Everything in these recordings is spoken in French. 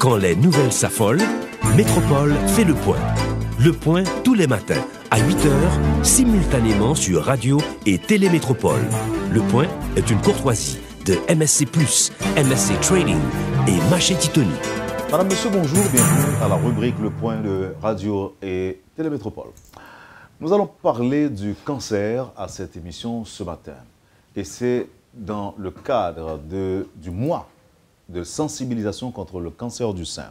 Quand les nouvelles s'affolent, Métropole fait le point. Le point tous les matins à 8h, simultanément sur Radio et Télémétropole. Le point est une courtoisie de MSC+, MSC Trading et Maché Titoni. Madame, Monsieur, bonjour, bienvenue à la rubrique Le Point de Radio et Télémétropole. Nous allons parler du cancer à cette émission ce matin. Et c'est dans le cadre de, du mois de sensibilisation contre le cancer du sein.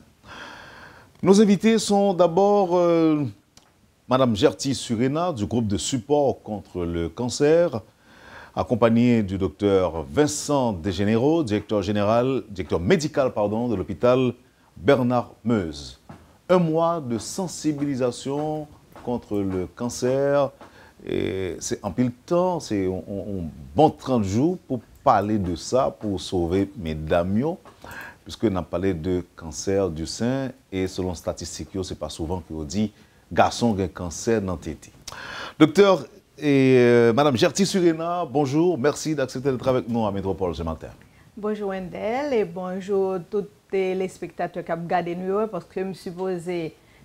Nos invités sont d'abord euh, Madame Gertie Surena du groupe de support contre le cancer, accompagnée du docteur Vincent Desgénéraux, directeur général, directeur médical pardon, de l'hôpital Bernard Meuse. Un mois de sensibilisation contre le cancer. C'est en pile temps, c'est un bon 30 jours pour parler de ça, pour sauver mes dames, puisque on a parlé de cancer du sein, et selon statistiques, c'est pas souvent qu'on dit garçon a un cancer dans tété. Docteur et euh, Madame Gertie Surena, bonjour, merci d'accepter d'être avec nous à Métropole ce matin. Bonjour Wendell et bonjour tous les spectateurs qui ont regardé nous parce que je me suppose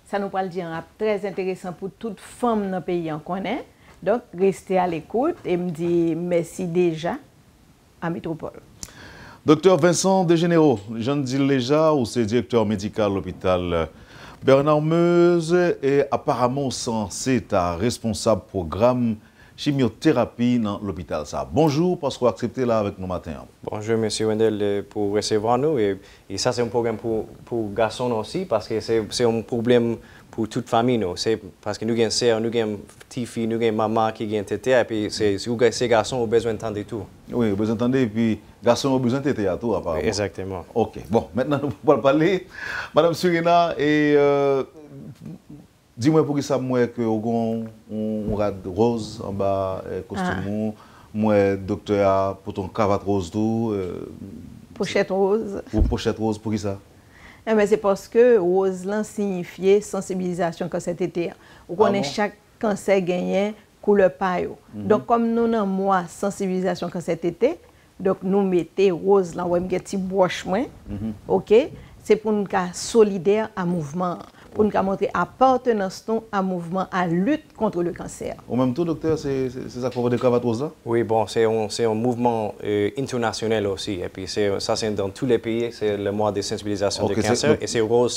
ça nous parle dire très intéressant pour toute femme dans le pays en connaît. Donc restez à l'écoute et me dit merci déjà à Métropole. Docteur Vincent Desgénéraux, Jean dis déjà, ou c'est directeur médical à l'hôpital Bernard Meuse est apparemment censé être responsable programme chimiothérapie dans l'hôpital. Ça. Bonjour, parce que vous acceptez là avec nous matin. Bonjour, M. Wendel, pour recevoir nous. Et, ça, c'est un problème pour, pour garçons aussi, parce que c'est un problème pour toute famille. C'est parce que nous avons sœurs, nous avons petites filles, nous avons maman qui ont tété, et puis ces garçons ont besoin d'entendre tout. Oui, ont besoin d'entendre, et puis garçons ont besoin de tété à tout, apparemment. Exactement. OK. Bon, maintenant, nous pouvons parler. Madame Surina, et euh, dis-moi pour qui ça, moi, que on, on, rade rose en bas, euh, costume, ah. moi, docteur, pour ton cravate rose tout. Euh, pochette rose. Ou pochette rose, pour qui ça? Eh ben, se poske oz lan signifiye sensibilizasyon kanser tete an. Ou konen ah bon? chak kanser genyen koule payo. Mm -hmm. Donk kom nou nan mwa sensibilizasyon kanser tete, donk nou mette oz lan wèm gen ti bwosh mwen, mm -hmm. ok, se pou nou ka solide a mouvman an. Pour nous montrer appartenance à mouvement à lutte contre le cancer. Au même temps, docteur, c'est ça qu'on de Cavatos là Oui, bon, c'est un, un, mouvement euh, international aussi. Et puis ça, c'est dans tous les pays, c'est le mois de sensibilisation du cancer. Et c'est rose,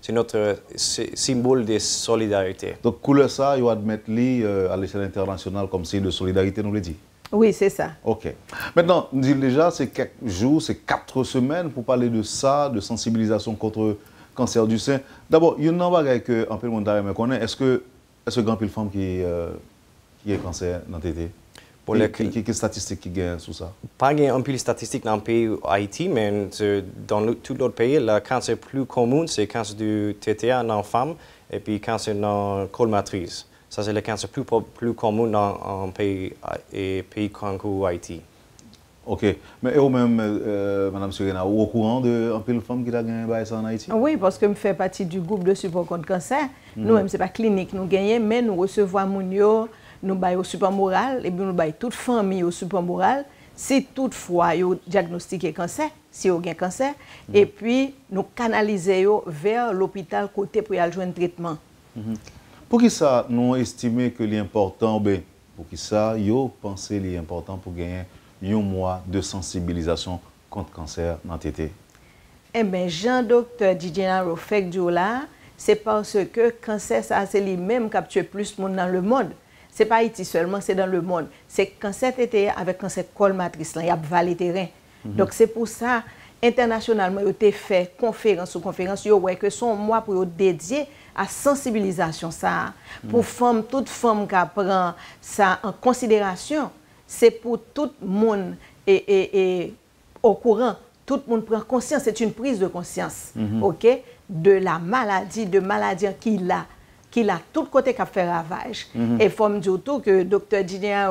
c'est notre symbole de solidarité. Donc, couleur ça, il faut admettre euh, à l'échelle internationale comme signe de solidarité, nous le dit? Oui, c'est ça. OK. Maintenant, nous dit déjà, c'est quelques jours, c'est quatre semaines pour parler de ça, de sensibilisation contre cancer du sein. D'abord, yon nan bagay ke anpil moun tarè mè konen, eske anpil fòm euh, ki gen kanser nan tètè? Ki statistik ki gen sou sa? Pa gen anpil statistik nan peyi Haiti, men dan tout l'ot peyi, la kanser plou komoun, se kanser du tètè nan fòm, epi kanser nan kol matriz. Sa se le kanser plou komoun nan peyi e, kankou Haiti. Ok. Mais vous-même, euh, Mme Surena, vous au courant de un peu de femmes qui a gagné ça en Haïti? Oui, parce que je fais partie du groupe de support contre le cancer. Mhm. Nous-mêmes, ce n'est pas clinique, nous gagnons, mais nous recevons Mounio, nous baillons au support moral, et puis nous baillons toute famille au support moral. Si toutefois, vous diagnostiquez cancer, si vous avez cancer, mhm. et puis nous canalisons vers l'hôpital côté pour y aller un traitement. Mhm. Pour qui ça, nous estimons que l'important, ben, pour qui ça, vous pensez l'important pour gagner un mois de sensibilisation contre le cancer dans le tété Eh bien, Jean-Docteur Didier Rofek c'est parce que le cancer, c'est lui même qui a tué plus de monde dans le monde. Ce n'est pas Haïti seulement, c'est dans le monde. C'est cancer tété avec cancer col matrice, il y a valé terrain. Mhm. Donc, c'est pour ça, internationalement, il a fait conférence ou conférence, il y a que son mois pour dédier à sensibilisation ça pour mhm. femme toute femme qui prend ça en considération c'est pour tout le monde et, et, et, au courant. Tout le monde prend conscience, c'est une prise de conscience, mm -hmm. ok, de la maladie, de maladie qu'il a, qu'il a tout côté qui a fait ravage. Mm -hmm. Et il faut me dire tout que docteur Didier,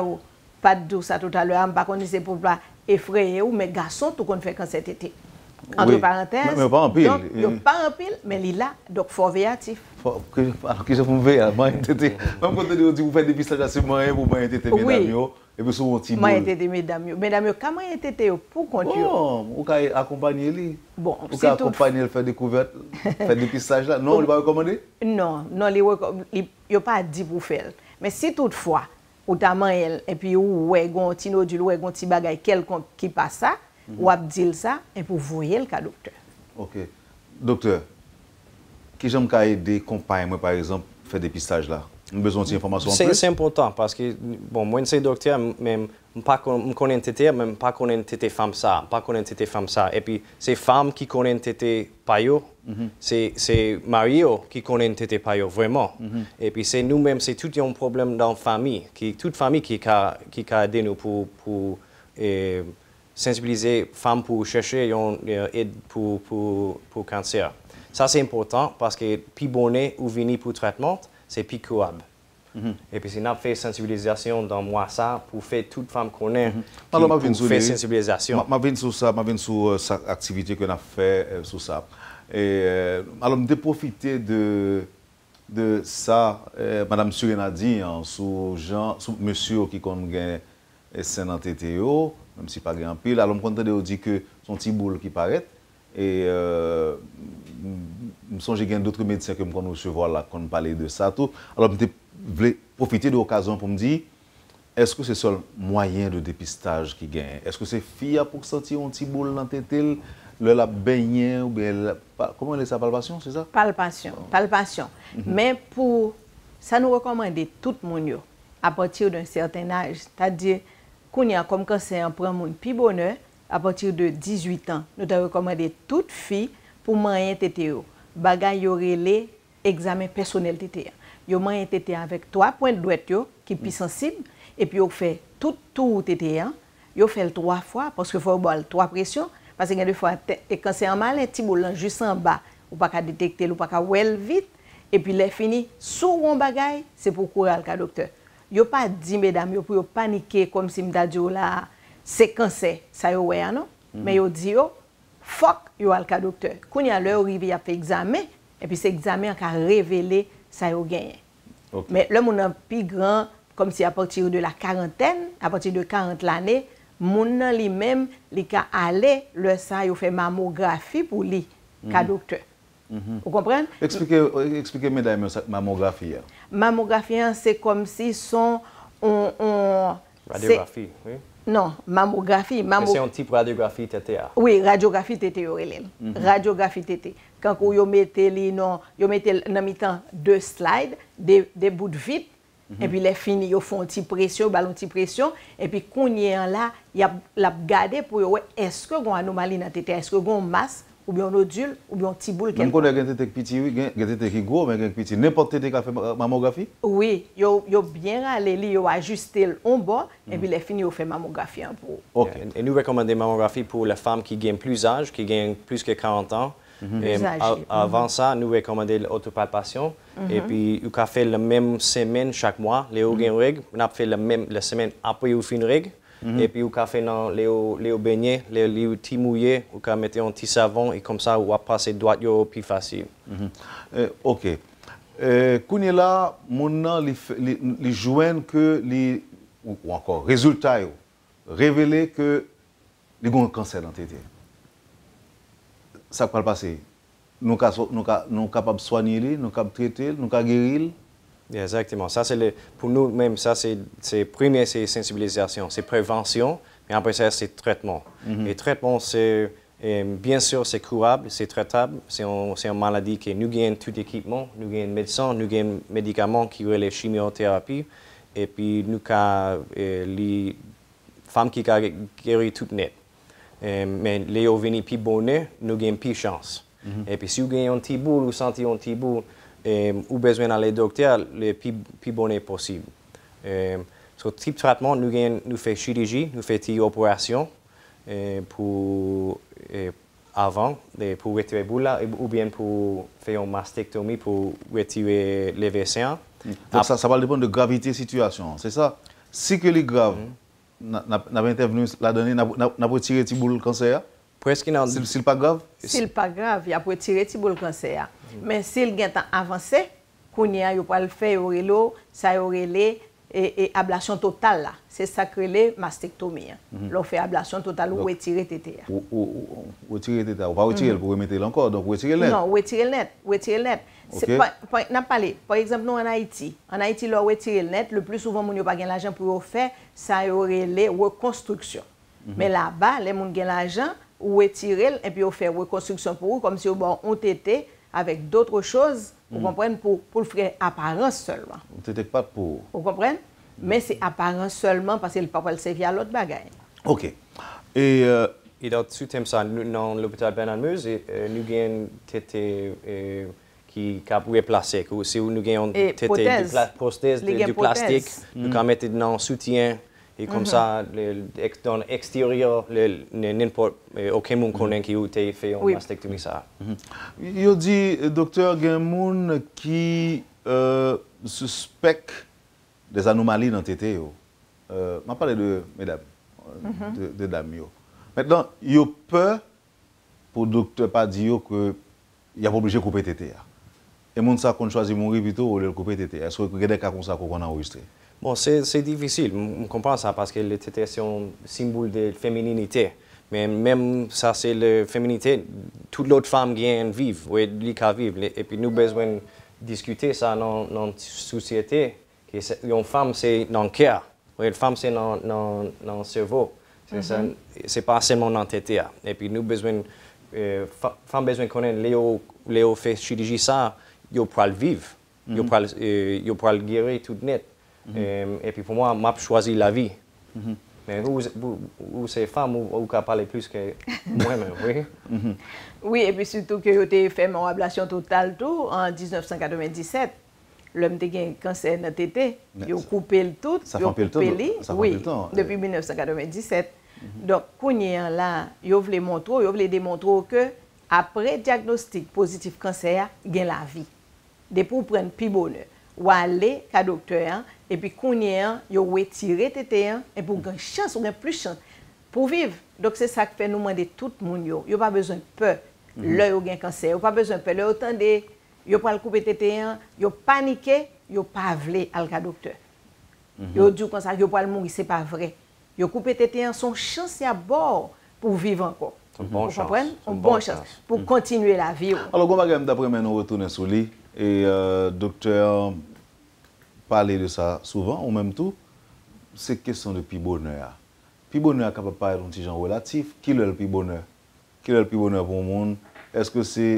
pas de ça tout à l'heure, je ne sais pas si c'est pour effrayer ou, mais garçon, tout qu'on fait quand cet été. Entre oui. parenthèses. Mais, mais pas en pile. Donc, il pas en pile, mais il est là. Donc, faut véatif. Alors, que je vous veille, moi, Même quand on dit, vous faites des pistages à ce moyen, vous m'avez été mesdames, et puis souvent, petit Moi, été des mesdames. Mesdames, comment été pour conduire Bon, vous pouvez accompagner lui. Bon, Vous pouvez accompagner le faire découverte, faire des pistages là. Non, vous ne pas recommander Non, non, il n'y pas dit pour faire. Mais si toutefois, ou ta main, et puis ou ouais, gon tino du loup, gon ti bagay quelconque qui passe ça, ou ap dil sa, epi ou voye l ka doktor. Ok. Docteur, qui j'aime qu'à aider compagne, moi, par exemple, faire des pistages là J'ai besoin d'informations en C'est plus? c'est important parce que, bon, moi, je suis docteur, mais je ne connais pas mais pas connais tété femme ça, pas connais tété femme ça. Et puis, c'est femmes qui connaissent tété payo, c'est c'est marié qui connaissent tété payo, vraiment. Et puis, c'est nous-mêmes, c'est tout un problème dans la famille, qui, toute famille qui a, qui a aidé nous pour, pour eh, sensibiliser femmes pour chercher une euh, aide pour, pour, pour cancer. Ça, c'est important parce que plus bonnet ou venu pour traitement, c'est plus curable. Mm -hmm. Et puis, si nous avons fait sensibilisation dans moi ça pour faire toute femme connaître mm -hmm. Alors, pour, pour faire sensibilisation. Je viens sur ça, je viens sur cette euh, activité qu'on a fait euh, sur ça. Et, euh, alors, je profiter de, de ça, euh, Madame Suren a dit, hein, sur, Jean, sur monsieur qui connaît Sénat TTO, même si pas grand pile. Alors, je suis content de dire que son petit boule qui paraît. Et euh, je songe qu'il y a d'autres médecins que je connais recevoir là, qu'on parlait de ça. Tout. Alors, je voulais profiter de l'occasion pour me dire est-ce que c'est seul moyen de dépistage qui gagne Est-ce que c'est fille pour sentir un petit boule dans tête le la baigner ou bien la, comment est sa palpation, c'est ça Palpation, oh. palpation. Mm -hmm. Mais pour ça nous recommande tout le monde à partir d'un certain âge, c'est-à-dire koun ya kom kanser an pran moun pi bonè, apatir de 18 an, nou ta rekomande tout fi pou manyen tete yo. Bagay yo rele examen personel tete ya. Yo manyen tete ya avèk 3 point dwet yo ki pi sensib, epi yo fè tout tou tete ya, yo fè l 3 fwa, paske fò bol 3 presyon, paske gen 2 fwa e kanser an malen, ti boulan jus an ba, ou pa ka detekte, ou pa ka wel vit, epi le fini, sou ron bagay, se pou koure al ka doktor. yo pa di medam yo pou yo panike kom si mda diyo la sekanse sa yo we anon, mm -hmm. men yo di yo, fok yo al ka doktor. Koun ya lè yo rivi ya fe examen, epi se examen an ka revele sa yo genyen. Okay. Men lè moun an pi gran, kom si apatir de la karenten, apatir de 40 l'anè, moun nan li men li ka ale lè sa yo fe mamografi pou li mm -hmm. ka doktor. Mm -ou kompren? Eksplike mè da yon mammografi ya. mammographien, c'est comme si son... On, on, radiographie, oui. Non, mammographie. Mammo... C'est un type radiographie TTA. Ah. Oui, radiographie TTA, mm -hmm. Radiographie TTA. Quand vous mettez les non, vous mettez dans mitan deux slides, des, des bouts de vite, mm -hmm. et puis les fini, vous font un petit pression, ballon petit pression, et puis quand vous là, vous la regardez pour est-ce que vous avez une anomalie dans TTA, est-ce que vous avez une masse ou bien nodule, ou bien ti boule Même qu'on a un petit, un tête qui gros, mais un petit. N'importe qui a fait ma- mammographie Oui, yo, yo bien rale li, yo ajuste l on bon, et puis les fini, yo fait mammographie. Ok. Et nous recommandons mammographie pour les femmes qui gagnent plus d'âge, qui gagnent plus que 40 ans. Et âgées. a- avant ça, nous recommandons l'autopalpation. Et puis, nous avons fait la même semaine chaque mois, les mm règles. On a fait la même la semaine après ou fin Mm -hmm. Epi ou ka fe nan le ou benye, le ou ti mouye, ou ka mette yon ti savon, e kom sa ou ap pase doat yo pi fasil. Mm -hmm. eh, ok. Eh, Kounye la, moun nan li, li, li jwen ke li, ou, ou ankon, rezultat yo, revele ke li goun kanser nan tete. Sa kwa l pase? Nou ka, nou ka, nou kapab soanyi li, nou kapab trete li, nou ka geril li? Exactement. Ça, c'est pour nous même, ça, c'est, premier, c'est sensibilisation, c'est prévention, mais après ça, c'est traitement. Et traitement, c'est, bien sûr, c'est curable, c'est traitable, c'est, un- une maladie que nous gagnons tout équipement, nous gagnons médecin, nous gagnons médicaments qui relèvent chimiothérapie, et puis nous avons les femmes qui ont guéri tout net. Euh, mais les venus plus bonnes, nous gagnons plus chance. Et puis si vous gagnez un petit bout, vous sentez un petit bout, um, ou bezwen ale dokter le pi, pi bonen posib. Um, so tip tratman nou, gen, nou fe chiriji, nou fe ti operasyon eh, pou eh, avan, eh, pou retire boula e, ou bien pou fe yon mastektomi pou retire le vesean. Donc ça, ça va dépendre de gravité situation, c'est ça? Si que li grave, mm -hmm. na, na, na ben intervenu la donne, na, na, na pou tire ti boul kanser? Preski nan... Sil pa grav? Sil pa grav, ya pou etire ti bol kanser ya. Mm. Men sil gen tan avanse, kounye a yo pal fe yorelo, sa yorele, e, e ablasyon total la. Se sakrele mastektomi ya. Mhm. Lo fe ablasyon total ou etire tete ya. Ou etire tete ya, ou pa etire el pou remete el ankor, donk ou etire el net? Non, ou etire el net, ou etire el net. Nan pale, par exemple nou an Haiti, an Haiti lo ou etire el net, le plus souvan moun yo pa gen l'ajan pou yo fe, sa yorele rekonstruksyon. Mhm. Men la ba, le moun gen l'ajan, ou e étirer et puis on fait reconstruction pour vous comme si bon ont été avec d'autres choses vous mm. comprenez pour pour le faire apparence seulement. C'était pas pour. Vous comprenez? Mais c'est apparence seulement parce qu'il pas le servir à l'autre bagaille. OK. Et euh... et dans tout temps ça nous dans l'hôpital Benamuse et euh, nous gain tété euh, qui cap replacer que c'est où nous gagnons tété de plastique du plastique. nous mm. mettre dans soutien E kom sa, dans l'extérieur, n'importe aucun moun konen ki ou te fe yon mastektomi sa. Yo di, doktor, gen moun ki suspek des anomali nan tete yo. Euh, ma pale de, medam, mm-hmm. de dam yo. Mètnen, yo pe pou doktor pa di yo ke ya pou obligé koupe tete ya. E moun sa kon chwazi moun ripito ou lè koupe tete ya. Esko gede ka kon sa kon kon anwiste? Bon, c'est difficile, je comprends ça parce que le tété c'est un symbole de fémininité. Mais même ça, c'est la féminité, toute l'autre femme qui vivre, ou qui vivre. Et puis nous avons besoin de discuter ça dans la société. Une femme, c'est dans le cœur. Une femme, c'est dans, le cerveau. C'est mm -hmm. pas seulement dans tête. Et puis nous avons besoin, euh, femmes besoin de connaître, Léo, Léo fait chirurgie ça, ils peuvent vivre. Ils peuvent le guérir tout net. E pi pou mwa, map chwazi la vi. Men ou se fam ou ka pale plus ke mwen men, oui. Oui, e pi soutou ki yo te fèm an ablasyon total tou, an 1997, lèm te gen kanser nan tete, yo koupe l tout, yo koupe li, oui, depi 1997. Donk, kounye an la, yo vle montrou, yo vle demontrou ke apre diagnostik pozitif kanser, gen la vi. De pou pren pi bonheur. Ou aller à docteur et puis qu'on y a, yo retiré tété et pour gagner chance, on a plus chance pour vivre. Donc c'est ça que fait nous demander tout le monde yo, yo pas besoin de peur. Mm -hmm. Là yo gain cancer, yo pas besoin de peur. Autant de yo pas le couper tété yo paniqué, yo pas vle al ka docteur. Mm -hmm. Yo dit comme ça yo pas le mourir, c'est pas vrai. Yo couper tété son chance à bord pour vivre encore. Une bonne chance. Une bonne chance pour continuer la vie. Alors, on d'après nous retourner sur lui et euh, docteur pale de sa souvan, ou menm tou, se kesyon de pi bonheur. Pi bonheur kapap pale don ti jan relatif, ki lè l pi bonheur? Ki lè l pi bonheur pou moun? Eske se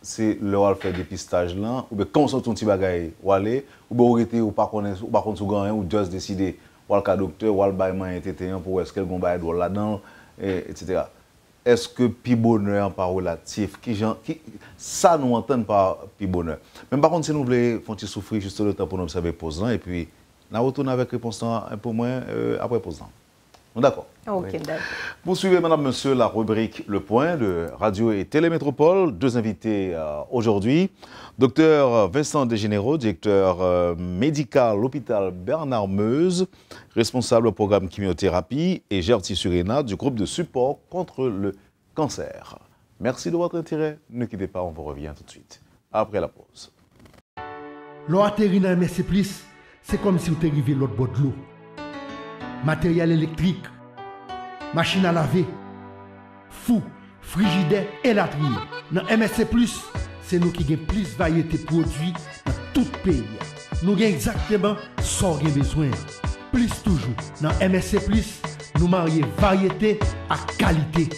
se lò al fè depistaj lan, ou be konsant ton ti bagay wale, ou be ou rete ou pa konen sou ganyen, ou just deside wal ka doktor, wal bayman ete teyan pou eske l gon baye dwo la dan, et cetera. Que pi bonheur pas relatif qui, qui ça nous entend par pi bonheur. Par contre si nous voulons faire souffrir juste le temps pour nous observer posant et puis nous retourner avec réponse un peu moins euh, après posant d'accord Ok, d'accord. Poursuivez, madame, monsieur, la rubrique Le Point de Radio et Télémétropole. Deux invités euh, aujourd'hui. Docteur Vincent Desgénéraux, directeur euh, médical l'hôpital Bernard Meuse, responsable au programme chimiothérapie, et Gertie Surena du groupe de support contre le cancer. Merci de votre intérêt. Ne quittez pas, on vous revient tout de suite. Après la pause. L'eau atterrit dans c'est comme si vous arrivé l'autre bord de l'eau. Matériel électrique machine à laver, fou, frigidaire et latrine. Dans MSC, c'est nous qui avons plus de variété de produits dans tout le pays. Nous avons exactement ce qu'on a besoin. Plus toujours. Dans MSC, nous marions variété à qualité.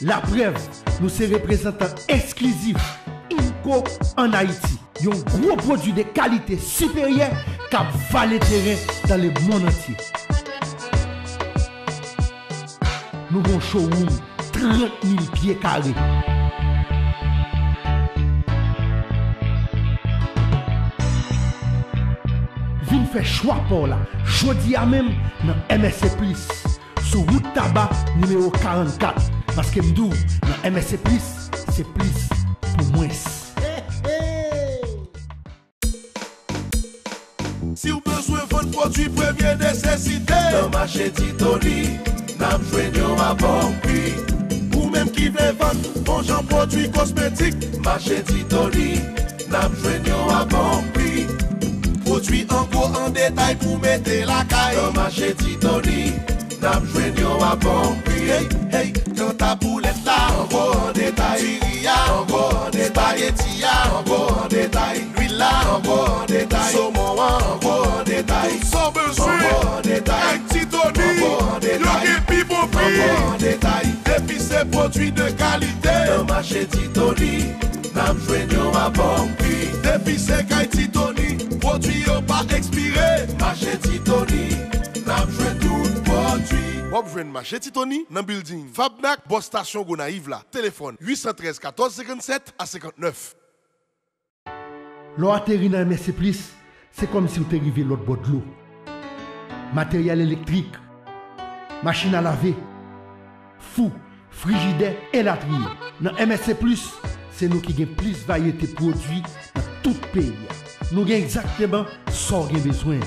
La preuve, nous sommes représentants exclusifs INCO en Haïti. Un gros produit de qualité supérieure qui va le terrain dans le monde entier. nou gon showroom 30.000 piye kare. Vin fè chwa pou la, jodi a mem nan MSC Plus. Sou wout taba nimeyo 44. Maske mdou nan MSC Plus, se plus pou mwes. Si ou bezwen fon prodwi premye nesesite, nan mache titoni. Titoli. Nam jwen yo a bon pi Ou menm ki vle van Bon jan prodwi kosmetik Mache Titoni Nap jwen yo a bon pri Prodwi an go an detay pou mette la kay Nan mache Titoni Nap jwen yo a bon pri Hey, hey, kan ta boulet la An go an detay Tiriya, an go an detay Spaghetti an go an detay L'huile la, an detay Saumon an go an detay Tout sans besoin. An go an detay Ek Titoni An go an detay pi bon pri An go an detay Depi se prodwi de kalite Nan mache Titoni Nam yo a bon pri Depi se kay Titoni Prodwi yo pa ekspire Mache Titoni Nam jwen tout Wap jwen mache Titoni nan building. Fabnak, Boss Station Gona Yves la Telefon 813 14 57 à 59 Lo atterri nan MSC Plus, c'est comme si vous te rivé l'autre bord de l'eau. Matériel électrique, machine à laver, fou, frigidaire et latrier. Dans MSC c'est nous qui avons plus variété de produits dans tout le pays. Nous avons exactement ce qu'on a besoin.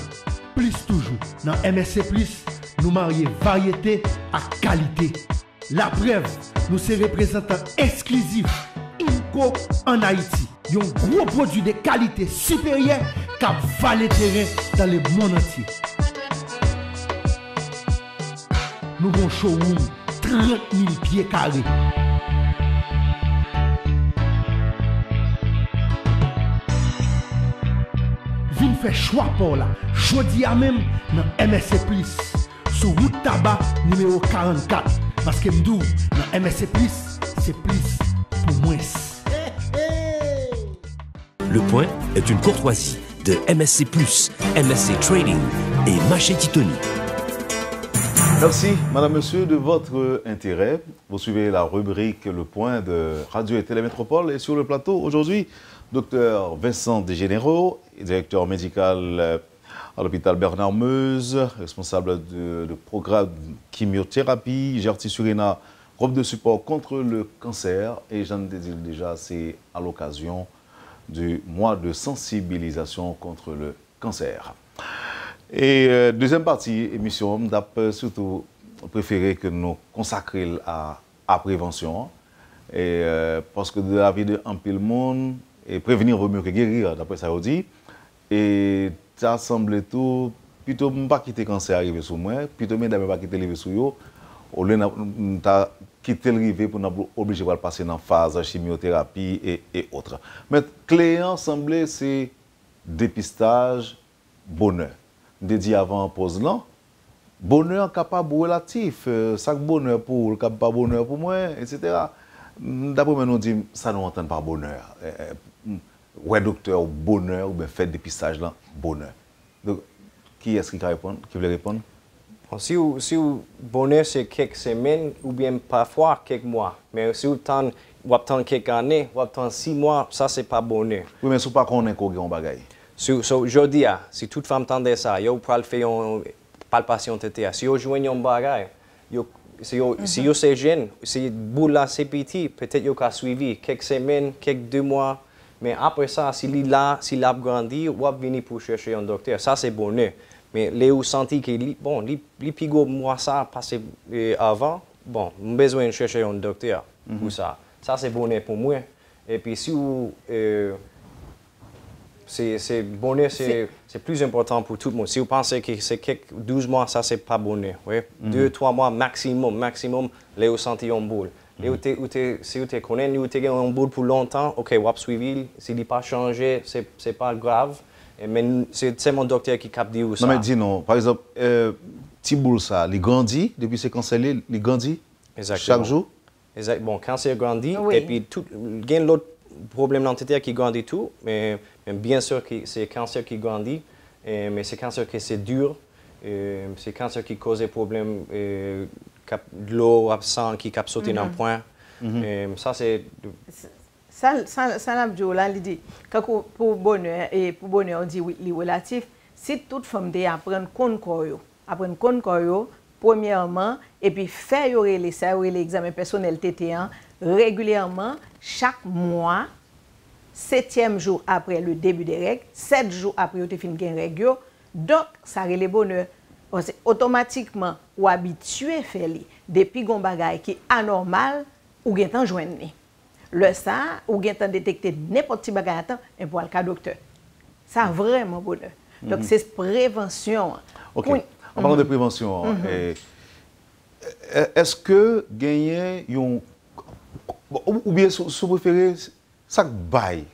Plus toujours. Dans MSC nous marions variété à qualité. La preuve, nous sommes représentants exclusifs Inco en Haïti. Un gros produit de qualité supérieure qui a valé terrain dans le monde entier. Nous avons showroom 30 000 pieds carrés. Vin faire choix pour là. Jodi à même dans MSC Plus. Sur route tabac numéro 44. Parce que m'dou, dans MSC Plus, c'est plus pour moins. Le Point est une courtoisie de MSC+, MSC Trading et Maché Titoni. Merci, Madame, Monsieur, de votre intérêt. Vous suivez la rubrique Le Point de Radio et Télémétropole. Et sur le plateau, aujourd'hui, Dr Vincent Desgénéraux, directeur médical euh, à l'hôpital Bernard Meuse, responsable de, programme chimiothérapie, Gerti Surina, groupe de support contre le cancer. Et j'en dit déjà, c'est à l'occasion du mois de sensibilisation contre le cancer. Et euh, deuxième partie émission, nous euh, avons surtout préféré que nous consacrions à la prévention. Et, euh, parce que de la vie d'un pile monde, et prévenir vaut mieux que guérir, d'après ça vous dit. Et ça semble tout, plutôt ne pas quitter quand c'est arrivé sur moi, plutôt ne pas quitter le sur yo, au lieu de quitter le rivet pour nous obliger à passer dans la phase chimiothérapie et, et autres. Mais clé semblait c'est dépistage, bonheur. Dit avant en pause bonheur capable relatif, euh, ça bonheur pour le pas bonheur pour moi, etc. D'après moi, nous dit ça nous entend par bonheur. Euh, euh, ouais, docteur, bonheur, ou bien fait dépistage là, bonheur. Donc, qui est-ce qui, qui veut répondre? Si si bonheur c'est quelques semaines ou bien parfois quelques mois, mais si vous attendez, quelques années, vous attendez six mois, ça c'est pas bonheur. Oui, mais si vous pas qu'on est qu'on bagaille. So, so jodi a, si tout fam tande sa, yo pral fè yon palpasyon tete a, si yo jwen yon bagay, yo, si, yo, mm -hmm. si yo se jen, si bou la CPT, petet yo ka suivi, kek semen, kek de mwa, men apre sa, si li la, si la ap grandi, wap vini pou chèche yon doktor, sa se bonè. Men le ou santi ki li, bon, li, li pigo mwa sa pase eh, avan, bon, mbezwen chèche yon doktor mm -hmm. pou sa. Mhm. Sa se bonè pou mwen. E pi si ou... Eh, c'est bonheur, c'est plus important pour tout le monde. Si vous pensez que c'est quelques 12 mois, ça c'est pas bonheur. Oui? Deux, trois mois maximum, maximum, les vous sentez un boule. Et où t'es- si vous te connaissez, vous avez un boule pour longtemps, ok, vous avez suivi, s'il n'est pas changé, c'est pas grave. Mais c'est mon docteur qui cap dit où ça. Non, mais dis non. Par exemple, euh, petit boule ça, il grandit depuis c'est cancellé, il grandit Exactement. chaque jour? Exact. Bon, cancer grandit, Oui. et puis tout, l'autre problème tête qui grandit tout, mais, mais bien sûr que c'est cancer qui grandit, et- mais c'est cancer qui c'est dur, c'est cancer qui cause des problèmes, cap, de l'eau absent qui cap sauter dans le point. Et ça, c'est. Ça, ça, ça là, dit, quand pour bonheur, et pour bonheur, on dit oui, li relatif, si toute femme de apprendre compte corps apprendre compte corps premièrement, et puis faire les ça, les examens personnels TT1 régulièrement, chaque mois, septième jour après le début des règles, sept jours après vous fin gain règles, donc ça relève bonheur. Automatiquement, ou habitué faire li, depuis gon bagay qui anormal ou gen tan joindre Le ça, ou gen tan détecter n'importe petit bagay atan, et pour le cas docteur. Ça mm. vraiment bonheur. Donc mm -hmm. c'est prévention. OK. Pou... En parlant mm -hmm. de mm-hmm. prévention, mm -hmm. eh, est-ce que gagner yon ou ou bien sou, sou préféré ça bail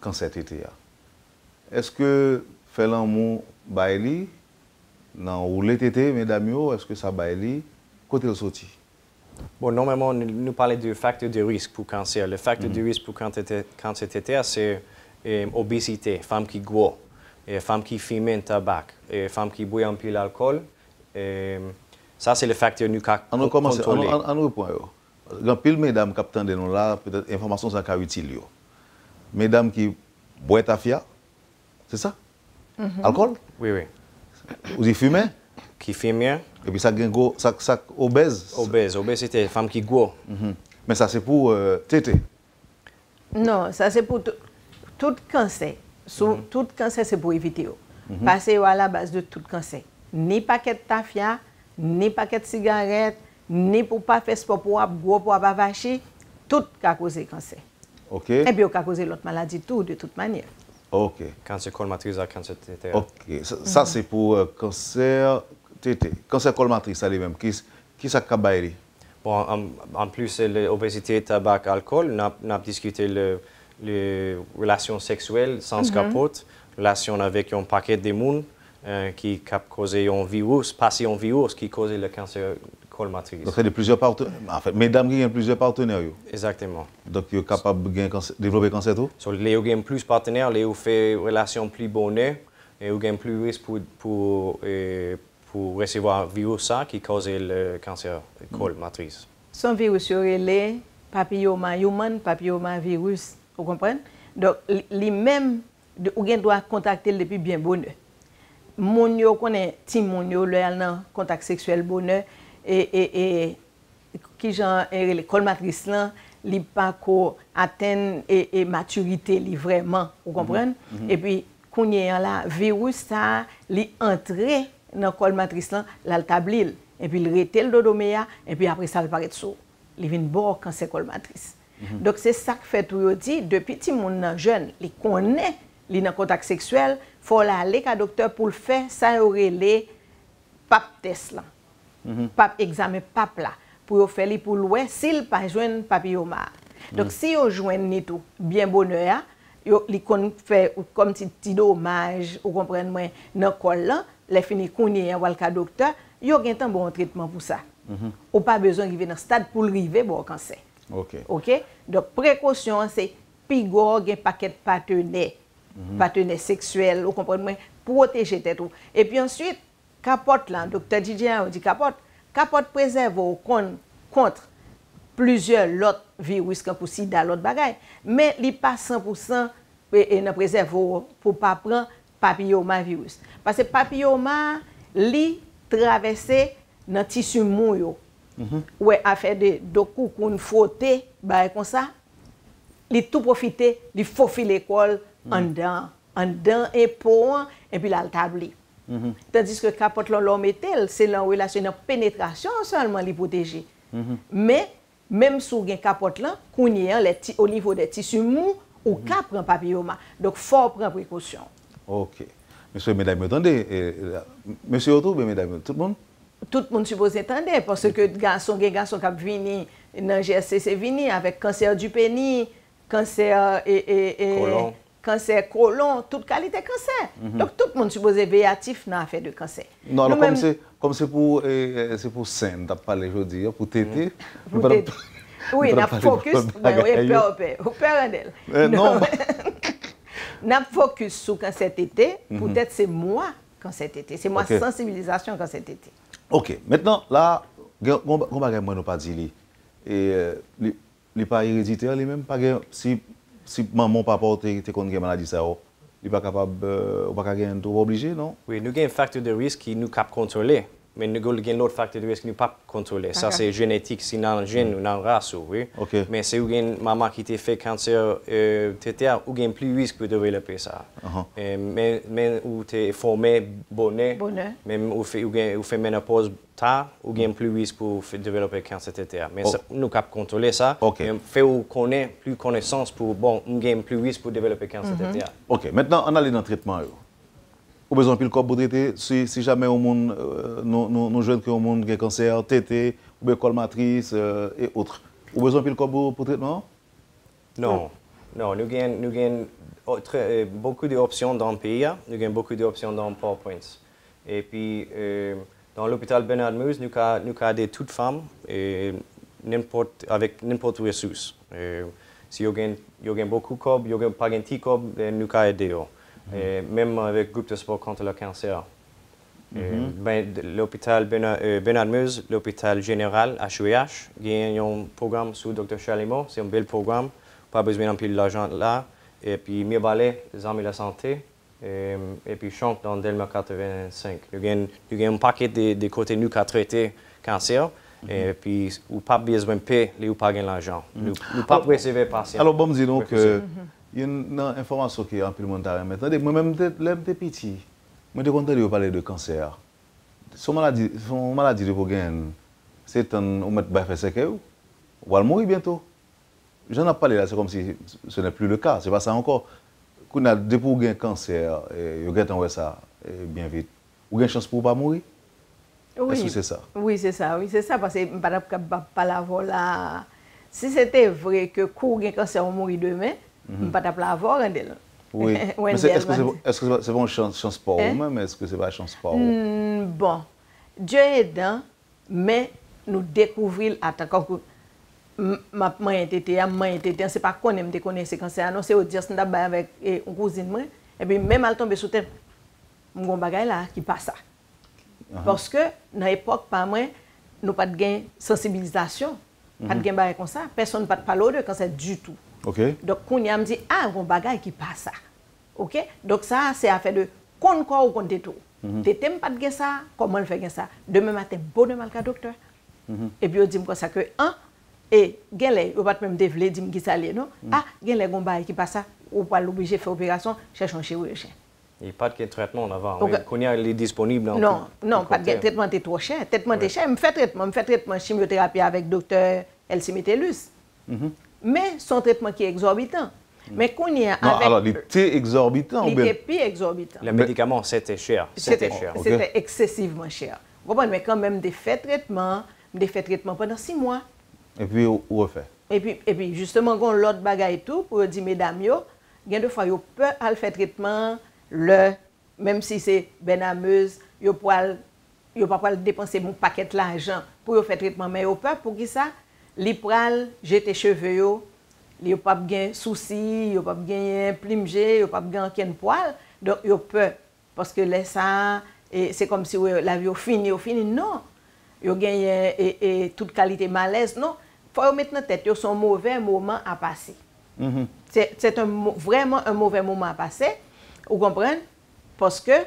cancer tété a? Est-ce que fait l'amour bail li nan ou le tété mesdames est-ce que ça bail li? Côté le sorti? Bon, normalement, nous, nous parlons du facteur de risque pour cancer. Le facteur de risque pour cancer, cancer TTA, c'est euh, obésité, femme qui gros, et femme qui fume un tabac, et femme qui boit un peu l'alcool. Et ça, c'est le facteur nous ca- On on contrôler. on point yo. Gan pile mesdames captant de nous là, peut-être information ça ka utile yo. Mesdames qui boivent tafia, c'est ça? Alcool? Oui, oui. Ou y fumer? Qui fume, Et puis ça go, ça, ça obèse. obèse, obésité, femme qui. Mhm. Mais ça c'est pour euh, tété. Non, ça c'est pour tout, tout cancer. Tout cancer, c'est pour éviter. yo. Parce que à la base de tout cancer. Ni paquet de tafia, ni paquet de ni pour pas faire sport pour ap gros pour pas vacher, tout a causé cancer. OK? Et puis, on a causé l'autre maladie tout, de toute manière. OK. Cancer colmatrice à cancer TTA. OK. Ça, ça, c'est pour euh, cancer tété. Cancer colmatrice, ça lui-même. Qui, qui ça kabaye? Bon, en, en plus, l'obésité, tabac, alcool, on a, discuté le, les relations sexuelles sans capote, relation avec un paquet de monde euh, qui cap causé un virus, passé un virus qui causait le cancer Col Matrice. Donc, c'est de plusieurs partenaires. En fait, mesdames qui ont plusieurs partenaires. Exactement. Donc, ils sont capables de développer cancer tout so, Les ont plus partenaires, les ont fait relation plus bonne, et ils ont plus risque pour, pour, eh, pour recevoir un virus qui cause le cancer col mm. matrice. Son virus, il est papilloma human, papilloma virus. Vous comprenez? Donc, lui-même, il doit contacter depuis bien bonheur. Moun yo konen tim moun yo le al nan kontak seksuel bonheur, E, e, e ki jan ere le kol matris lan, li pa ko aten e, e maturite li vreman, ou kompren? Mm -hmm. E pi kounye yon la, virus sa li entre nan kol matris lan, lal tablil, e pi li rete l dodome ya, e pi apre sa l paret sou. Li vin bor kan se kol matris. Mm -hmm. Dok se sak fet ou yo di, depi ti moun nan jen, li konen li nan kontak seksuel, fo la le ka doktor pou l fe sa yore le pap tes lan. mm -hmm. pap, examen pap la, pou yo fè li pou lwe, sil pa jwen papilloma. Dok mm. si yo jwen ni tou, bien bonè ya, yo li kon fè ou kom ti, ti domaj, ou kompren mwen nan kol lan, le fini konye ya wal ka doktor, yo gen tan bon tritman pou sa. Mm -hmm. Ou pa bezon rive nan stad pou rive bo kansen. Ok. Ok? Dok prekosyon se, pigor gen paket patene, mm -hmm. patene seksuel, ou kompren mwen, proteje tet ou. E pi answit, Kapot lan, doktor Didien ou di kapot, kapot prezerve ou kon, kontre pluzyor lot virus kan pou si da lot bagay, men li pa 100% e, e nan prezerve ou pou pa pran papilloma virus. Pase papilloma li travesse nan tisu moun yo. Mm -hmm. Ouwe afe de dokou koun fote, bare kon sa, li tou profite, li fofi l'ekol mm -hmm. an dan, an dan e pou an, epi lal tabli. Mm -hmm. Tandis ke kapot lon lom etel, se lan relasyon nan penetrasyon salman li poteje. Mm -hmm. Men, menm sou gen kapot lan, kounye an ti, o nivou de tisu mou, ou mm-hmm. ka pren papilloma. Dok fò pren prekosyon. Ok. Monsye, mèdame, m'entende? Monsye Otou, mèdame, tout moun? Tout moun suppose entende, parce ke ganson gen ganson kap vini nan GSC, se vini avèk kanser du peni, kanser e... Kolon. Cancer colon, toute qualité cancer. Donc tout le monde suppose véatif dans l'affaire de cancer. Non, alors, comme c'est pour eh, c'est pour t'as parlé aujourd'hui, pour tété. Nous allons- t'aider. Oui, parler de focus, bonne ben oui, en elle. Euh, non. n'a focus sur cancer tété, peut-être c'est moi cancer tété, c'est moi Ok. sensibilisation cancer tété. OK. Maintenant, là, on va moi nous pas li. Et euh, li, li pas héréditaire lui même pas si si maman, papa te, te kon gen maladi sa yo, li pa kapab, euh, ou pa ka gen tou oblige, non? Oui, nou gen faktor de risk ki nou kap kontrole. Mais nous avons l'autre facteur de risque que nous ne pouvons pas contrôler. Ça, c'est génétique, c'est dans le gène ou dans la race, oui. Ok. Mais c'est où une maman qui t'a fait cancer euh, TTA, où a plus de risque pour développer ça. Uh-huh. Et mais, mais où tu es formé bonnet, Bonnet. même où fait, où gain- où fait ménopause tard, il y a plus de risque pour développer cancer TTA. Mais Oh. ça, nous pouvons contrôler ça. Ok. Et fait où qu'on ait plus connaissance pour, bon, on gagne plus de risque pour développer cancer TTA. Ok, maintenant, on allait dans le traitement. yo. Ou besoin pile corps pour traiter, si, si jamais au monde, euh, nous, nous, nous jeunes ont monde qui a cancer, TT, ou bien colmatrice euh, et autres. Ou besoin pile corps pour, pour traitement Non, non, nous gagnons nous beaucoup d'options dans le pays, hein. nous gagnons beaucoup d'options dans PowerPoint. Et puis, euh, dans l'hôpital Bernard Meuse, nous avons nous avons des toutes femmes et n'importe- avec n'importe ressource. Si vous avez beaucoup de cob, vous n'avez pas de petit cob, euh, nous avons aider. Et Même avec le groupe de sport contre le cancer. Euh, ben, l'hôpital Bernard, euh, l'hôpital général HUH, il y a un programme sous Dr. Chalimot, c'est un bel programme, pas besoin d'un peu d'argent là. Et puis Mirbalais, les armes de la santé, euh, et puis Chante dans Delma 85. Il y a, il y a un paquet de, de côtés nous qui a traité cancer, et puis ou pas besoin de payer, ou pas gagner l'argent. Nous nous pas recevoir patient. Alors, bon, dis donc, euh, il y a une, une information qui est en plus montagne maintenant. Moi-même, quand j'étais petit, moi, j'étais content de parler de cancer. Son maladie, son maladie de Bogen, c'est un, on met pas fait sec, ou va mourir bientôt. J'en ai parlé là, c'est comme si ce n'est plus le cas, c'est pas ça encore. Quand on a des pour un cancer, et vous avez ça et bien vite, avez une chance pour pas mourir. Est-ce que c'est ça? Oui, c'est ça, oui, c'est ça, parce que je ne pas là. Si c'était vrai que court un cancer, on mourit demain, ne peux pas l'avoir, Wendell. Oui. Wendell Mais c'est- est-ce que c'est c'est pas une chance, chance pour Hein? vous-même, est-ce que c'est pas une chance pour vous? Hmm, bon, Dieu est aidant, mais nous découvrons à tant que ma maman était là, maman était là, c'est pas qu'on aime connaître ces cancers, non, c'est au dire c'est d'abord avec eh, une cousine moi, et puis même elle tombe sous terre, mon bagage là qui passe ça. Parce que dans l'époque par moi, nous pas de gain sensibilisation, pas de gain bagage comme ça, personne ne pas de parler de cancer du tout. OK? Donc, quand on me dit, ah, un bagage qui passe ça. OK? Donc, ça, c'est affaire de quoi ou qu'on tout. Tu n'aimes pas de faire ça, comment on fait ça? Demain matin, bon demain, le docteur. Et puis, on dit comme ça que, un, et, gèle, on va même développer, dire qui ça non? Ah, gèle, un bagage qui passe ça, ou pas l'obliger de faire opération, cherche un chirurgien. Il n'y a pas de traitement en avant. Quand il y a les disponibles dans Non, non, pas de traitement, c'est trop cher. Traitement, c'est cher. Je fais traitement, je fais traitement chimiothérapie avec docteur Elsie Metellus. men son tretman ki exorbitant. Men kon yè avèk... Non, alò, li te exorbitant ou ben... Li te pi exorbitant. Le medikaman, sète chèr. Sète chèr. Sète eksesivman chèr. Wabon, men kan men mde fè tretman, mde fè tretman pwennan 6 mwa. E pi ou wè fè? E pi, justeman, kon lòt bagay tou pou di medam yo, gen de fwa yo pè al fè tretman lè, mèm si se benamez, yo pou al, yo pa pou al depanse moun paket la ajan pou yo fè tretman, men yo pè pou ki sa... li pral jete cheve yo, li yo pap gen souci, yo pap gen plimje, yo pap gen ken poal, donk yo pe, paske le sa, e, se kom si we, la vi yo fini, yo fini, non, yo gen e, e, tout kalite malez, non, fwa yo met nan tet, yo son mouvè mouman a pase. Mm -hmm. Se vreman un mouvè mouman a pase, ou kompren, paske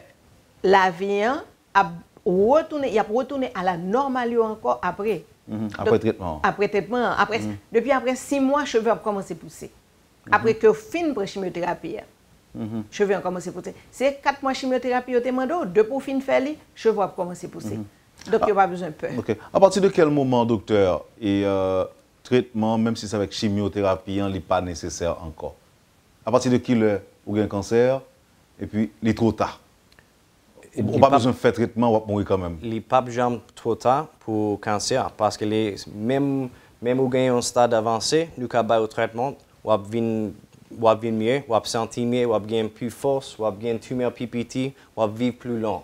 la vi an ap retoune, ap retoune a la normal yo anko apre, après. Mhm, après Donc, traitement. Après traitement. Après, Depuis après six mois, cheveux ont commencé à pousser. Après que fin pour chimiothérapie. hein. Cheveux ont commencé à pousser. C'est quatre mois de chimiothérapie, au demandé, deux pour fin faire, cheveux ont commencé à pousser. Donc, il n'y a pas besoin de peur. OK. À partir de quel moment, docteur, et euh, traitement, même si c'est avec chimiothérapie, il n'est pas nécessaire encore? À partir de qui le, ou un cancer, et puis, il est trop tard? On Il n'a pas pas- besoin de faire traitement, on va mourir quand même? les papes pour cancer parce que les, même même au gagne un stade avancé nous avons au traitement ou vin mieux ou sentir mieux ou gagner plus force ou gagner tumeur PPT ou vivre plus long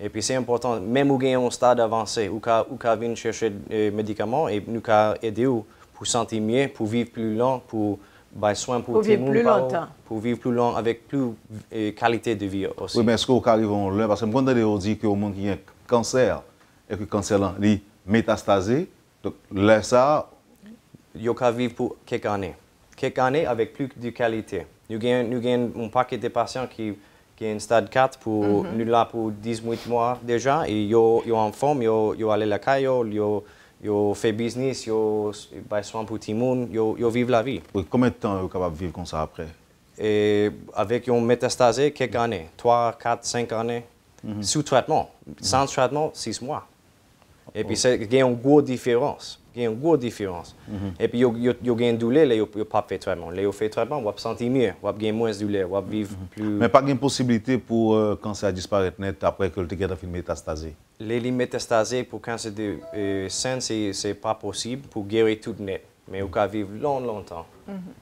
et puis c'est important même au gagne un stade avancé ou ka vin chercher des médicaments et nous aider ou pour sentir mieux pour vivre plus long pour bah, soin pour, Pour vivre le plus pas- longtemps. pour vivre plus long avec plus euh, qualité de vie aussi Oui, mais est-ce qu'on arrive en là? Parce que quand on dit que au monde qui a un cancer, et que le cancer là, il est métastasé, donc là, ça, yo ka vivre pour quelques années. Quelques années avec plus de qualité. Nous avons nous gagnons un paquet de patients qui qui est en stade 4 pour nous là pour 18 mois déjà. Et yo yo en forme yo yo allé la caille yo yo fait business yo by soin pour tout le monde yo yo vivent la vie. Oui, Combien de temps est capable de vivre comme ça après? Et avec une métastasé quelques années 3 4 5 années. Sous traitement. Sans traitement 6 mois et puis il y a une grosse différence il y a une grosse différence et puis yo yo yo gain douleur là yo yo pas fait traitement là yo fait traitement on sentir mieux on gain moins de douleur on vivre plus Mais pas de possibilité pour euh, cancer disparaître net après que le ticket a fait métastasé. Les lignes métastasées pour cancer de euh, sein, c'est c'est pas possible pour guérir tout net. Mais on peut vivre long, longtemps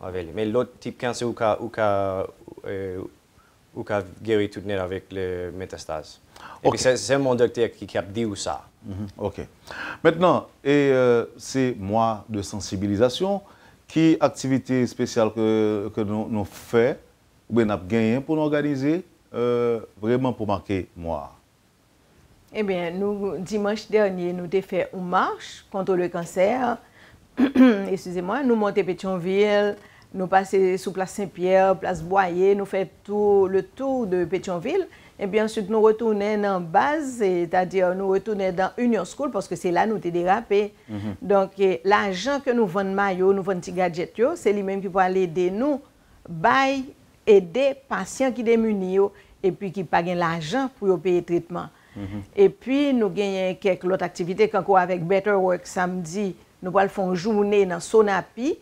avec lui. Mais l'autre type de cancer, on peut, euh, on peut guérir tout net avec le métastase. Et Ok. puis c'est mon docteur qui, qui a dit ça. Mhm, OK. Maintenant, et euh, c'est mois de sensibilisation. Qui activité spéciale que, que nous, nous faisons, ou bien nous gagné pour nous organiser, euh, vraiment pour marquer mois? Eh bien, nous, dimanche dernier, nous avons fait une marche contre le cancer. Excusez-moi, nous montons Pétionville, nous passer sous place Saint-Pierre, place Boyer, nous fait tout le tour de Pétionville. Et puis ensuite, nous retournons dans base, c'est-à-dire nous retournons dans Union School parce que c'est là nous t'es dérapé. Mm -hmm. Donc, eh, l'argent que nous vendons maillot, nous vendons petits gadgets, c'est lui-même qui peut aller aider nous, bail, aider patients qui démunis et puis qui pas l'argent pour payer le traitement. Mm -hmm. Et puis, nous gagnons quelques autres activités, encore avec Better Work samedi, nous allons faire une journée dans Sonapi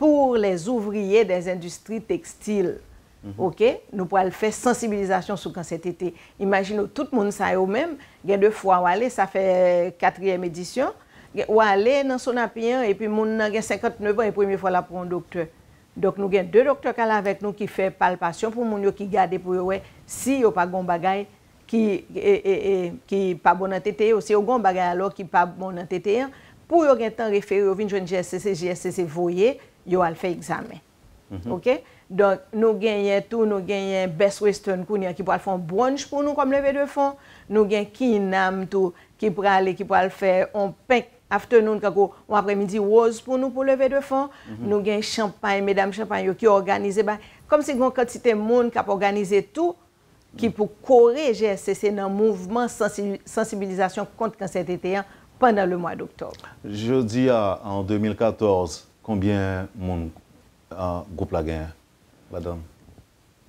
pour les ouvriers des industries textiles. Mm -hmm. OK, nous pourrons faire sensibilisation sur quand cet été. Imaginez tout le monde ça eux-mêmes, il y a deux fois aller, ça fait quatrième édition, ou aller dans son apien et puis mon a 59 ans et première fois là pour un docteur. Donc nous avons deux docteurs qui avec nous qui fait palpation pour moun qui garde pour ouais si yo pas gon bagay qui qui pas bon en tété ou si yo gon bagay alors qui pas bon en tété pour yo gen temps référer au vinn joindre GSCC GSCC voyer yo al fè examen. Mm -hmm. Ok? Donk nou genyen tou, nou genyen Best Western Kounian ki pou al fon brunch pou nou kom leve de fon. Nou gen Kinam tou ki pou al, ki pou al fè on pek afternoon kako ou apremidi rose pou nou pou leve de fon. Mm -hmm. Nou gen champagne, medam champagne yo ki organize ba. Kom se gon kantite moun kap organize tou ki pou kore GSCC nan mouvment sensibilizasyon kont kanser teteyan pandan le mwa d'Octobre. Jodi an 2014, konbyen moun uh, goup la gen, madame?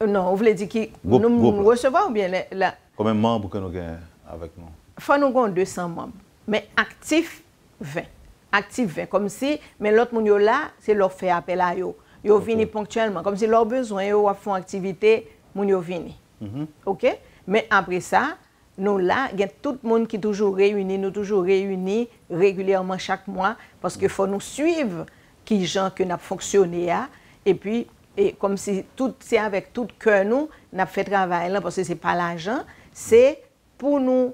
Euh, non, ou vle di ki group, nou moun receva ou bien la... Konbyen mamb ou ke nou gen avèk nou? Fwa nou kon 200 mamb, men aktif 20. Aktif 20, kom si, men lot moun yo la, se lor fè apel a yo. Yo okay. vini ponktuelman, kom si lor bezwen yo wap fon aktivite, moun yo vini. Mm -hmm. Ok? Men apre sa, nou la, gen tout moun ki toujou reyouni, nou toujou reyouni regulèrman chak mwa, paske fwa nou suiv... ki jan ke nap fonksyonè ya, e pi, e kom si tout se avèk tout ke nou, nap fè travay lan, pwase se pa la jan, se pou nou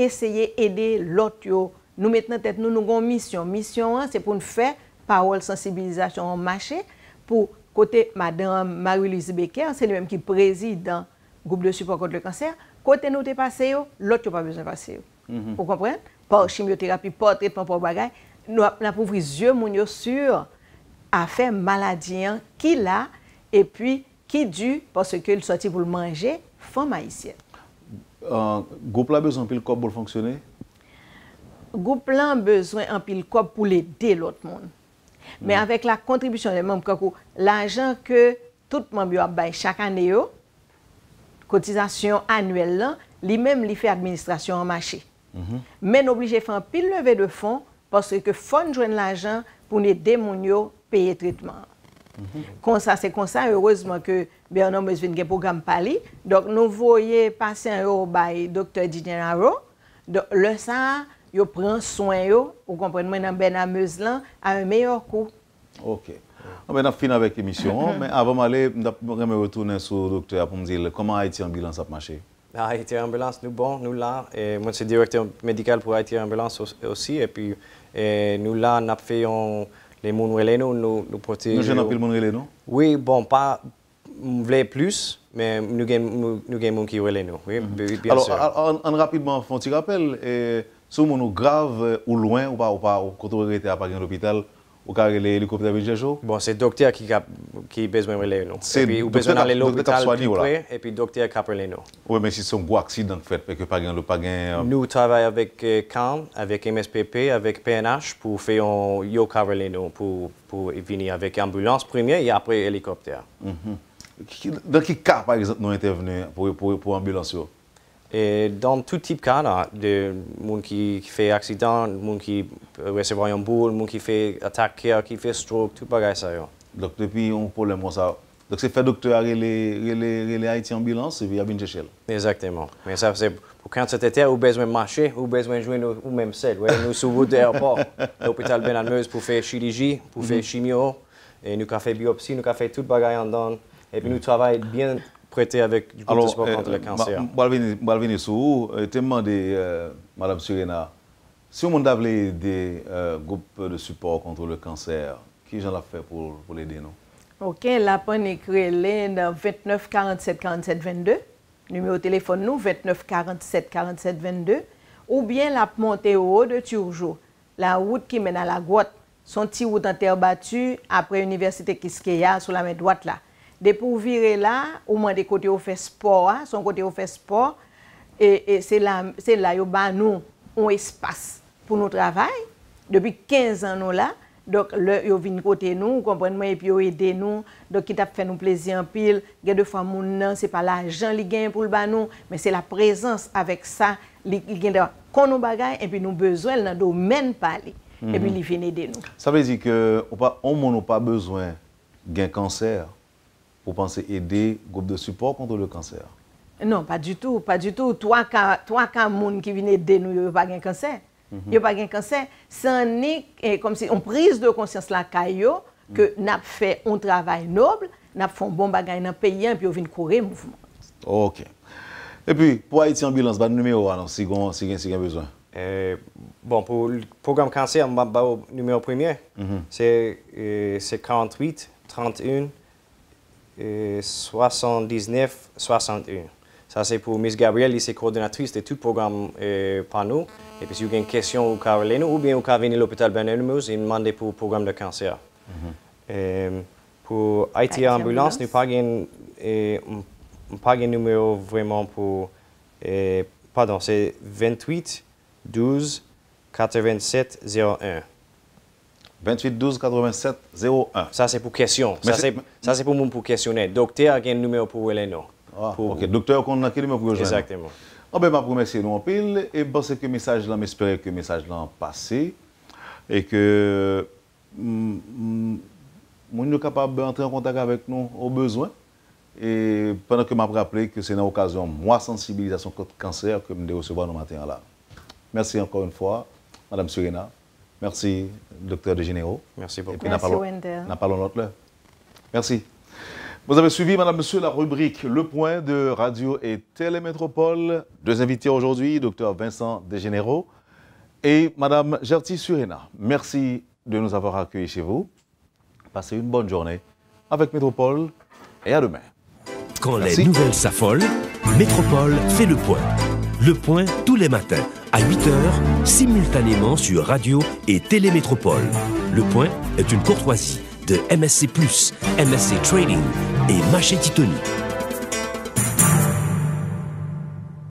esye edè lot yo. Nou met nan tèt nou nou gon misyon. Misyon an, se pou nou fè parol sensibilizasyon an machè, pou kote madame Marie-Louise Becker, se li menm ki prezidant goup de support kont le kanser, kote nou te pase yo, lot yo pa bezon pase yo. Mm -hmm. Ou kompren? Por chimioterapi, por tretman, por bagay, nou ap nan pouvri zye moun yo sur a fe maladyen ki la epi ki du pwase ke l soti pou l manje fom haisyen. Uh, goup la bezon pil kop pou l fonksyone? Goup la bezon pil kop pou l ede l ot moun. Men mm. avèk la kontribisyon de mèm kakou, l'ajan ke tout mèm yo ap bay chak anè yo, kotizasyon anwèl lan, li mèm li fè administrasyon an machè. Mm -hmm. Men oblige fè an pil leve de fon paske ke fon jwen l'ajan pou ne demoun yo peye tritman. Mm -hmm. Kon sa, se kon sa, heurezman ke Bernan Mezvin gen program pali, dok nou voye pasyen yo bay Dr. Digenaro, le sa, yo pren soin yo, ou kompren mwen nan ben amez lan, a un meyor kou. Ok. On ben ap fin avèk emisyon, mm -hmm. men avam ale, mdap reme retounen sou doktor apon zil, koman Haiti Ambulance ap mache? Ah, Haiti Ambulance nou bon, nou la, mwen se direktor medikal pou Haiti Ambulance osi, epi... Puis... E, nou la nap fe yon le moun rele nou, nou, nou pote... Nou jen apil moun rele nou? Oui, bon, pa m vle plus, men nou gen, nou gen moun ki rele nou. Oui, mm -hmm. bien Alors, sûr. an, an rapidman, fon ti rappel, eh, sou moun nou grave ou loin ou pa ou pa ou koto rete apag yon l'opital, Ou carré l'hélicoptère Vigejo? Bon, c'est le docteur qui a qui besoin de nous. C'est ou docteur besoin d'aller l'hôpital plus voilà. près, et puis docteur qui appelle nous. Oui, mais si c'est un gros accident fait, et que euh, Nous travaillons avec euh, CAN, avec MSPP, avec PNH pour faire un yo cover nous, pour, pour venir avec ambulance première et après hélicoptère. qui- dans quel cas, par exemple, nous intervenons pour, pour, pour ambulance yo? Et dans tout type de cas, là, de monde qui, qui fait accident, monde qui peut recevoir une boule, monde qui fait attaque qui fait stroke, tout bagage ça. yo. Donc, depuis un problème comme ça. Donc, c'est fait docteur relais, relais, Haïti ambulance, et puis il y a chercher. Exactement. Mais ça, c'est pour quand c'était ou besoin de marcher, ou besoin de jouer ou même seul. Ouais, nous sur route d'aéroport, l'hôpital Benalmeuse pour faire chirurgie, pour faire chimio, et nous avons fait biopsie, nous avons fait tout bagage en dedans. Et puis nous travaillons bien prêté avec du groupe de Alors, support contre le cancer. je vais sur vous. Demander, euh, Madame Surena, si on a des euh, groupes de support contre le cancer, qui j'en a fait pour, pour l'aider, non? OK, la panne écrit dans 29 47 47 22. Numéro de téléphone nous 29 47 47 22 ou bien la montée au haut de Turjou. La route qui mène à la grotte, son petit route en terre battue après l'université Kiskeya sur la main droite là. Depou vire la, ou mwen de kote yo fe sport, son kote yo fe sport, e, e se la, la yo ban nou, on espas pou nou travay. Depi 15 an nou la, dok le yo vin kote nou, kompren mwen, epi yo ede nou, dok ki tap fe nou plezi an pil, gen defwa moun nan, se pa la jan li gen pou l ban nou, men se la prezans avek sa, li, li gen de kon nou bagay, epi nou bezwen nan do men pali, mm -hmm. epi mhm. li vin ede nou. Sa vezi ke, ou pa, ou moun ou pa bezwen gen kanser, pour penser aider groupe de support contre le cancer? Non, pas du tout, pas du tout. Toi, quand toi, quand moun qui vient aider nous, yo pas un cancer. Yo pas un cancer. C'est eh, comme si on prise de conscience la caillou que n'a fait un travail noble, n'a fait un bon bagage dans le pays et puis on vient courir mouvement. OK. Et puis, pour Haïti Ambulance, bah, numéro, alors, si on si, si, si besoin. Euh, bon, pour le programme cancer, au numéro premier. C'est euh, c'est 48 31 79-61. Sa se pou Miss Gabriel, li se koordinatris de tout program euh, pa nou. E pe si ou gen kesyon ou ka rele nou, ou bien ou ka veni l'Hopital Bernard Meuse e mande pou program de kanser. Mm -hmm. e, pou IT Ambulance, nou pa gen, e, pa gen numero vreman pou, e, pardon, se 28 12 87 01. 28 12 87 01. Ça, c'est pour question. Ça, c'est- pour moi pour questionner. Docteur a un numéro pour elle, non? Ah, Pour- OK. Docteur, qu'on a quel numéro pour rejoindre? Exactement. Ah ben, ma promesse, nous en pile. Et parce que le message là, j'espère que le message là passé. Et que. mm, mm, Moun yo capable d'entrer en contact avec nous au besoin. Et pendant que m'a rappelé que c'est dans l'occasion moi sensibilisation contre le cancer que je recevoir nos matin là. Merci encore une fois, Madame Surena. Merci, docteur de Généraux. Merci beaucoup. Et puis, Merci, n'a pas- Wender. n'a pas l'autre là. Merci. Vous avez suivi, Madame, Monsieur, la rubrique Le Point de Radio et Télémétropole. Deux invités aujourd'hui, docteur Vincent Desgénéraux et Madame Gertie Surena. Merci de nous avoir accueillis chez vous. Passez une bonne journée avec Métropole et à demain. Quand Merci. les nouvelles s'affolent, Métropole fait le point. Le point tous les matins à 8h, simultanément sur Radio et Télémétropole. Le point est une courtoisie de MSC+, MSC Trading et Maché Titoni.